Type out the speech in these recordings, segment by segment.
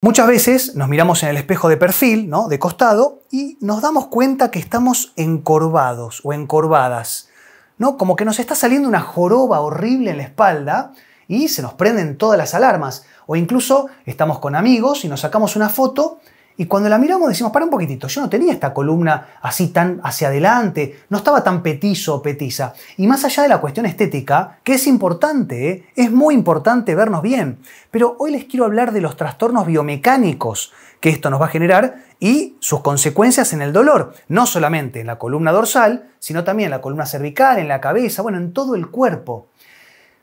Muchas veces nos miramos en el espejo de perfil, ¿no? de costado, y nos damos cuenta que estamos encorvados o encorvadas. ¿no? Como que nos está saliendo una joroba horrible en la espalda y se nos prenden todas las alarmas. O incluso estamos con amigos y nos sacamos una foto y cuando la miramos decimos, para un poquitito, yo no tenía esta columna así tan hacia adelante, no estaba tan petizo o petiza. Y más allá de la cuestión estética, que es importante, ¿eh? es muy importante vernos bien. Pero hoy les quiero hablar de los trastornos biomecánicos que esto nos va a generar y sus consecuencias en el dolor, no solamente en la columna dorsal, sino también en la columna cervical, en la cabeza, bueno, en todo el cuerpo.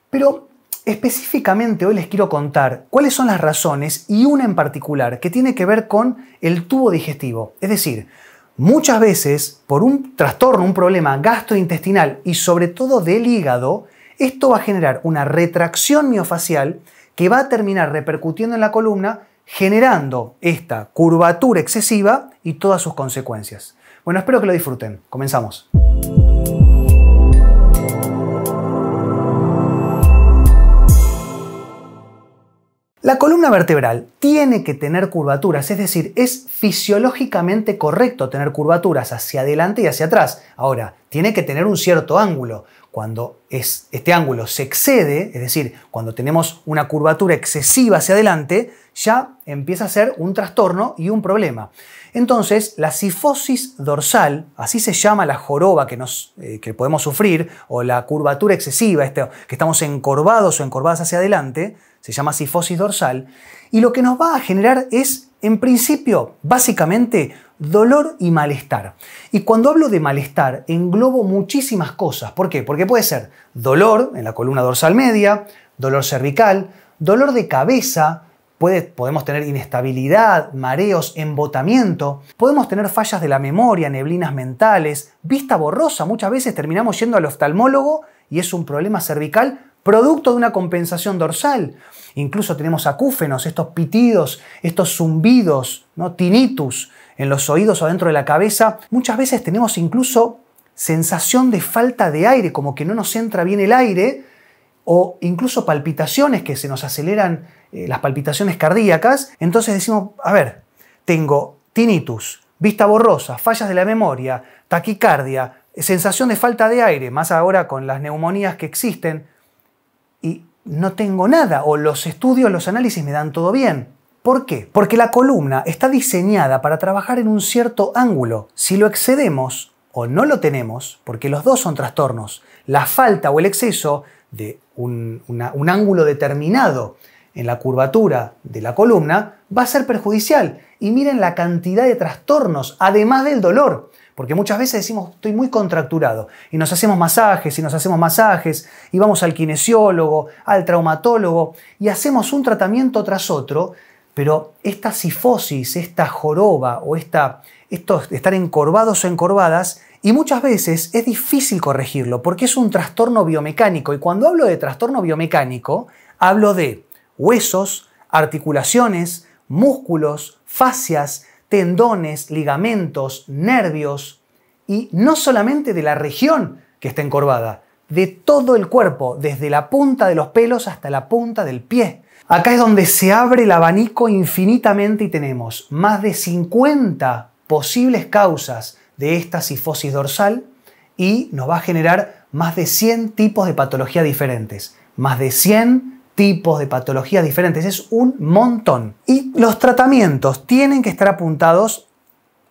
Pero Específicamente hoy les quiero contar cuáles son las razones y una en particular que tiene que ver con el tubo digestivo. Es decir, muchas veces por un trastorno, un problema gastrointestinal y sobre todo del hígado, esto va a generar una retracción miofacial que va a terminar repercutiendo en la columna generando esta curvatura excesiva y todas sus consecuencias. Bueno, espero que lo disfruten. Comenzamos. La columna vertebral tiene que tener curvaturas, es decir, es fisiológicamente correcto tener curvaturas hacia adelante y hacia atrás. Ahora, tiene que tener un cierto ángulo. Cuando es, este ángulo se excede, es decir, cuando tenemos una curvatura excesiva hacia adelante, ya empieza a ser un trastorno y un problema. Entonces, la sifosis dorsal, así se llama la joroba que, nos, eh, que podemos sufrir, o la curvatura excesiva, este, que estamos encorvados o encorvadas hacia adelante, se llama sifosis dorsal, y lo que nos va a generar es, en principio, básicamente, dolor y malestar. Y cuando hablo de malestar, englobo muchísimas cosas. ¿Por qué? Porque puede ser dolor en la columna dorsal media, dolor cervical, dolor de cabeza, Puede, podemos tener inestabilidad, mareos, embotamiento, podemos tener fallas de la memoria, neblinas mentales, vista borrosa. Muchas veces terminamos yendo al oftalmólogo y es un problema cervical producto de una compensación dorsal. Incluso tenemos acúfenos, estos pitidos, estos zumbidos, ¿no? tinnitus en los oídos o dentro de la cabeza. Muchas veces tenemos incluso sensación de falta de aire, como que no nos entra bien el aire, o incluso palpitaciones que se nos aceleran eh, las palpitaciones cardíacas. Entonces decimos, a ver, tengo tinnitus, vista borrosa, fallas de la memoria, taquicardia, sensación de falta de aire, más ahora con las neumonías que existen, y no tengo nada, o los estudios, los análisis me dan todo bien. ¿Por qué? Porque la columna está diseñada para trabajar en un cierto ángulo. Si lo excedemos o no lo tenemos, porque los dos son trastornos, la falta o el exceso de un, un ángulo determinado en la curvatura de la columna va a ser perjudicial. Y miren la cantidad de trastornos, además del dolor. Porque muchas veces decimos, estoy muy contracturado, y nos hacemos masajes, y nos hacemos masajes, y vamos al kinesiólogo, al traumatólogo, y hacemos un tratamiento tras otro, pero esta sifosis, esta joroba, o esta, esto estar encorvados o encorvadas, y muchas veces es difícil corregirlo, porque es un trastorno biomecánico, y cuando hablo de trastorno biomecánico, hablo de huesos, articulaciones, músculos, fascias, tendones, ligamentos, nervios y no solamente de la región que está encorvada, de todo el cuerpo, desde la punta de los pelos hasta la punta del pie. Acá es donde se abre el abanico infinitamente y tenemos más de 50 posibles causas de esta sifosis dorsal y nos va a generar más de 100 tipos de patología diferentes. Más de 100 tipos de patologías diferentes, es un montón. Y los tratamientos tienen que estar apuntados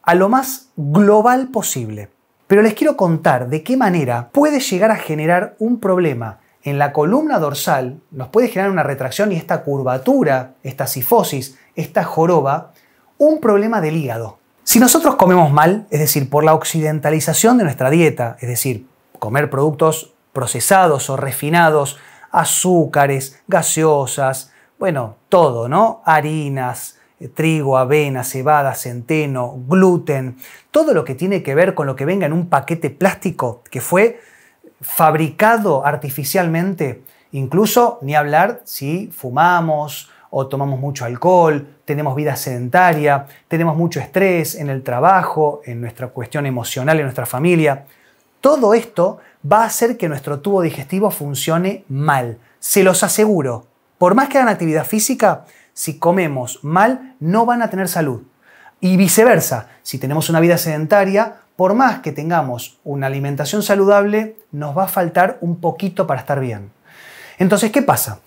a lo más global posible. Pero les quiero contar de qué manera puede llegar a generar un problema en la columna dorsal, nos puede generar una retracción y esta curvatura, esta sifosis, esta joroba, un problema del hígado. Si nosotros comemos mal, es decir, por la occidentalización de nuestra dieta, es decir, comer productos procesados o refinados, azúcares, gaseosas, bueno, todo, ¿no? Harinas, eh, trigo, avena, cebada, centeno, gluten, todo lo que tiene que ver con lo que venga en un paquete plástico que fue fabricado artificialmente, incluso ni hablar si fumamos o tomamos mucho alcohol, tenemos vida sedentaria, tenemos mucho estrés en el trabajo, en nuestra cuestión emocional, en nuestra familia. Todo esto va a hacer que nuestro tubo digestivo funcione mal. Se los aseguro. Por más que hagan actividad física, si comemos mal, no van a tener salud. Y viceversa, si tenemos una vida sedentaria, por más que tengamos una alimentación saludable, nos va a faltar un poquito para estar bien. Entonces, ¿qué pasa?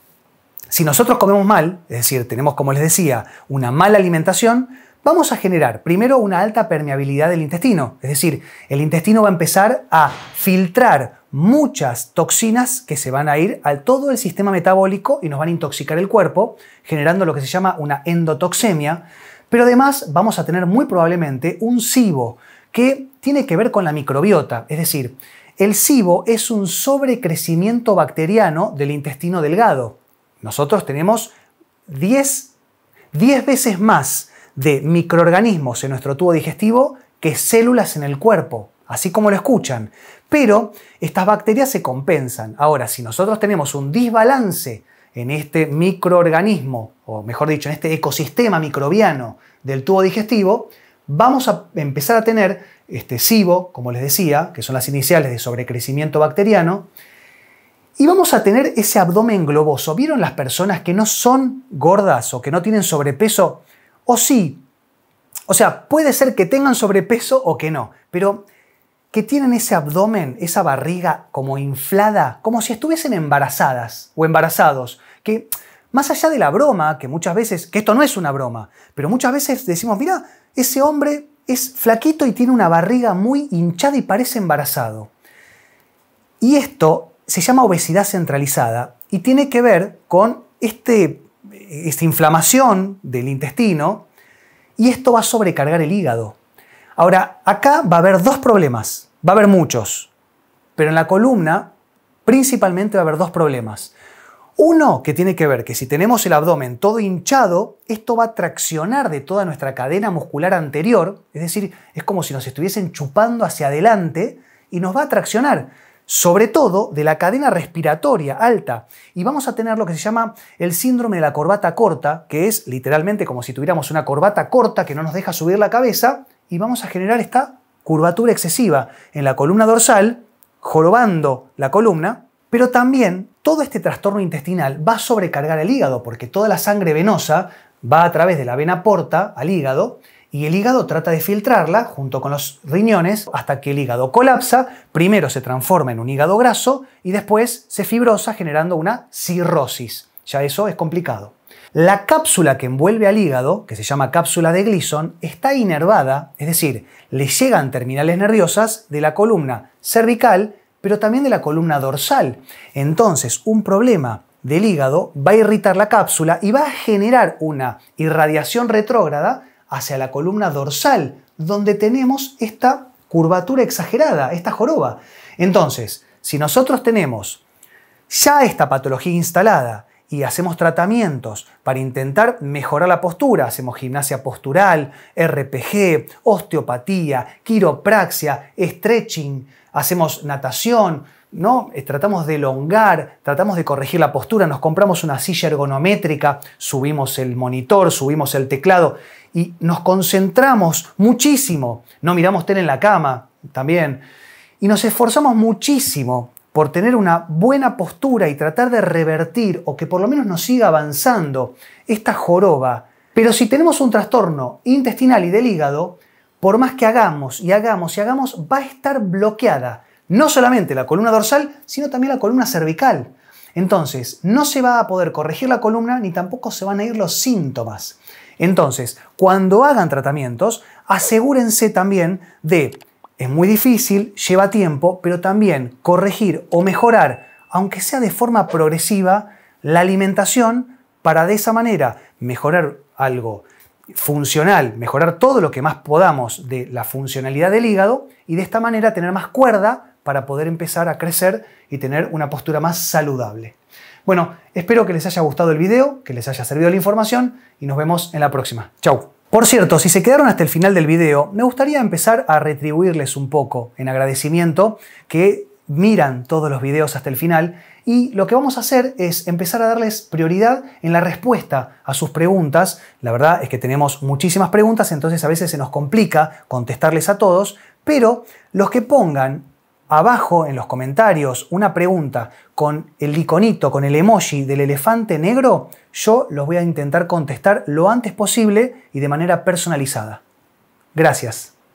Si nosotros comemos mal, es decir, tenemos, como les decía, una mala alimentación, vamos a generar primero una alta permeabilidad del intestino. Es decir, el intestino va a empezar a filtrar muchas toxinas que se van a ir a todo el sistema metabólico y nos van a intoxicar el cuerpo, generando lo que se llama una endotoxemia. Pero además vamos a tener muy probablemente un SIBO que tiene que ver con la microbiota. Es decir, el SIBO es un sobrecrecimiento bacteriano del intestino delgado. Nosotros tenemos 10, 10 veces más de microorganismos en nuestro tubo digestivo que células en el cuerpo, así como lo escuchan. Pero estas bacterias se compensan. Ahora, si nosotros tenemos un desbalance en este microorganismo, o mejor dicho, en este ecosistema microbiano del tubo digestivo, vamos a empezar a tener este SIBO, como les decía, que son las iniciales de sobrecrecimiento bacteriano, y vamos a tener ese abdomen globoso. ¿Vieron las personas que no son gordas o que no tienen sobrepeso? O sí. O sea, puede ser que tengan sobrepeso o que no, pero que tienen ese abdomen, esa barriga como inflada, como si estuviesen embarazadas o embarazados, que más allá de la broma, que muchas veces, que esto no es una broma, pero muchas veces decimos, mira, ese hombre es flaquito y tiene una barriga muy hinchada y parece embarazado. Y esto se llama obesidad centralizada y tiene que ver con este, esta inflamación del intestino y esto va a sobrecargar el hígado. Ahora, acá va a haber dos problemas, va a haber muchos, pero en la columna principalmente va a haber dos problemas. Uno que tiene que ver que si tenemos el abdomen todo hinchado, esto va a traccionar de toda nuestra cadena muscular anterior, es decir, es como si nos estuviesen chupando hacia adelante y nos va a traccionar sobre todo de la cadena respiratoria alta. Y vamos a tener lo que se llama el síndrome de la corbata corta, que es literalmente como si tuviéramos una corbata corta que no nos deja subir la cabeza, y vamos a generar esta curvatura excesiva en la columna dorsal, jorobando la columna, pero también todo este trastorno intestinal va a sobrecargar el hígado, porque toda la sangre venosa va a través de la vena porta al hígado, y el hígado trata de filtrarla junto con los riñones hasta que el hígado colapsa, primero se transforma en un hígado graso y después se fibrosa generando una cirrosis. Ya eso es complicado. La cápsula que envuelve al hígado, que se llama cápsula de Gleason, está inervada, es decir, le llegan terminales nerviosas de la columna cervical, pero también de la columna dorsal. Entonces, un problema del hígado va a irritar la cápsula y va a generar una irradiación retrógrada hacia la columna dorsal, donde tenemos esta curvatura exagerada, esta joroba. Entonces, si nosotros tenemos ya esta patología instalada y hacemos tratamientos para intentar mejorar la postura, hacemos gimnasia postural, RPG, osteopatía, quiropraxia, stretching, hacemos natación, ¿no? Eh, tratamos de elongar, tratamos de corregir la postura, nos compramos una silla ergonométrica, subimos el monitor, subimos el teclado y nos concentramos muchísimo. No miramos tele en la cama también. Y nos esforzamos muchísimo por tener una buena postura y tratar de revertir o que por lo menos nos siga avanzando esta joroba. Pero si tenemos un trastorno intestinal y del hígado, por más que hagamos y hagamos y hagamos, va a estar bloqueada no solamente la columna dorsal, sino también la columna cervical. Entonces, no se va a poder corregir la columna ni tampoco se van a ir los síntomas. Entonces, cuando hagan tratamientos, asegúrense también de, es muy difícil, lleva tiempo, pero también corregir o mejorar, aunque sea de forma progresiva, la alimentación para de esa manera mejorar algo funcional, mejorar todo lo que más podamos de la funcionalidad del hígado y de esta manera tener más cuerda para poder empezar a crecer y tener una postura más saludable. Bueno, espero que les haya gustado el video, que les haya servido la información y nos vemos en la próxima. Chau. Por cierto, si se quedaron hasta el final del video, me gustaría empezar a retribuirles un poco en agradecimiento que miran todos los videos hasta el final y lo que vamos a hacer es empezar a darles prioridad en la respuesta a sus preguntas. La verdad es que tenemos muchísimas preguntas, entonces a veces se nos complica contestarles a todos, pero los que pongan abajo en los comentarios una pregunta con el iconito, con el emoji del elefante negro, yo los voy a intentar contestar lo antes posible y de manera personalizada. Gracias.